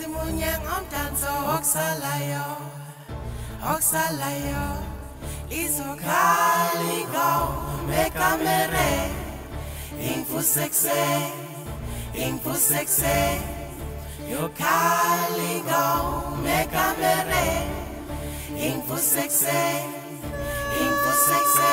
simunye ngomdanso okusalayo okusalayo izokhaligo mekamere infusekse infusekse yokhaligo mekamere infusekse infusekse